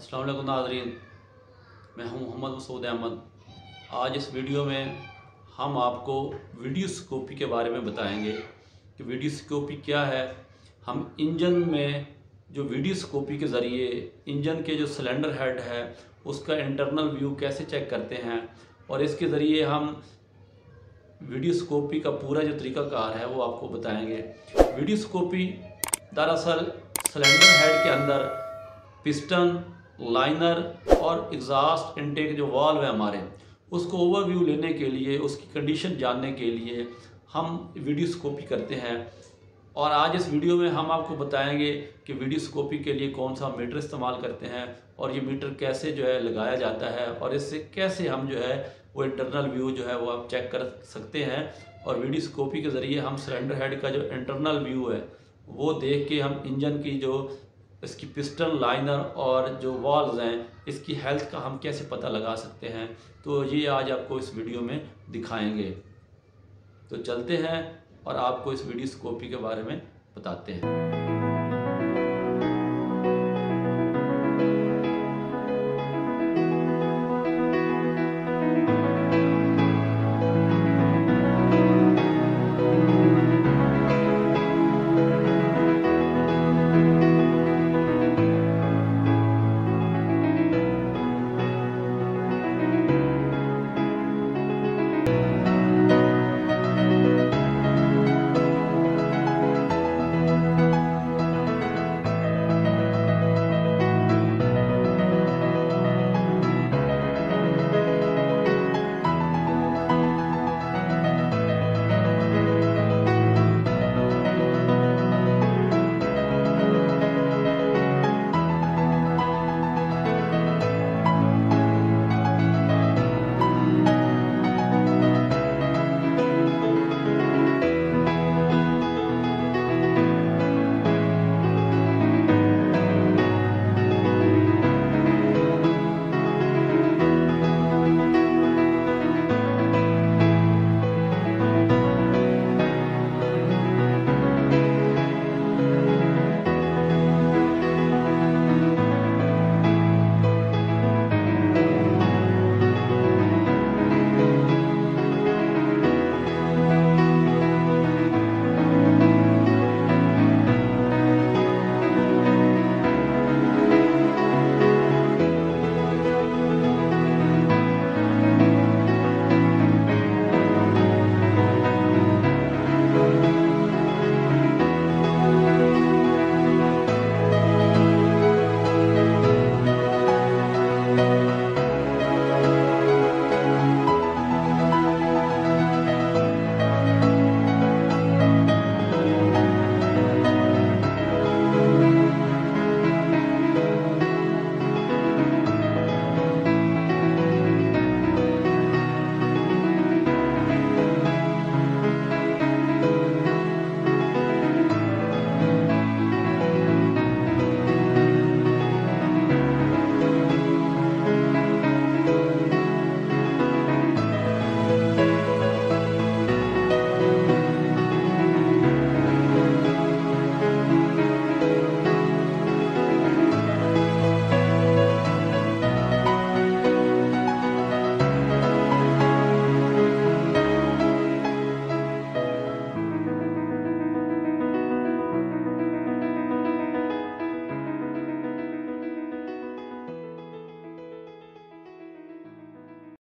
السلام علیکم ناظرین، میں ہوں محمد مسعود احمد۔ آج اس ویڈیو میں ہم آپ کو ویڈیو سکوپی کے بارے میں بتائیں گے کہ ویڈیو سکوپی کیا ہے۔ ہم انجن میں جو ویڈیو سکوپی کے ذریعے انجن کے جو سلنڈر ہیڈ ہے، اس کا انٹرنل ویو کیسے چیک کرتے ہیں اور اس کے ذریعے ہم ویڈیو سکوپی کا پورا جو طریقہ کار ہے، وہ آپ کو بتائیں گے۔ ویڈیو سکوپی دراصل سلنڈر ہیڈ کے اندر پسٹن لائنر اور ایگزاسٹ انٹیک جو والو ہے ہمارے، اس کو اوور ویو لینے کے لیے، اس کی کنڈیشن جاننے کے لیے ہم ویڈیو سکوپی کرتے ہیں۔ اور آج اس ویڈیو میں ہم آپ کو بتائیں گے کہ ویڈیو سکوپی کے لیے کون سا میٹر استعمال کرتے ہیں اور یہ میٹر کیسے جو ہے لگایا جاتا ہے اور اس سے کیسے ہم جو ہے وہ انٹرنل ویو جو ہے وہ آپ چیک کر سکتے ہیں۔ اور ویڈیو سکوپی کے ذریعے ہم سلنڈر ہیڈ کا جو انٹرنل ویو ہے وہ دیکھ کے ہم انجن کی جو اس کی پسٹن لائنر اور جو والز ہیں، اس کی ہیلتھ کا ہم کیسے پتہ لگا سکتے ہیں؟ تو یہ آج آپ کو اس ویڈیو میں دکھائیں گے۔ تو چلتے ہیں اور آپ کو اس ویڈیو سکوپی کے بارے میں بتاتے ہیں۔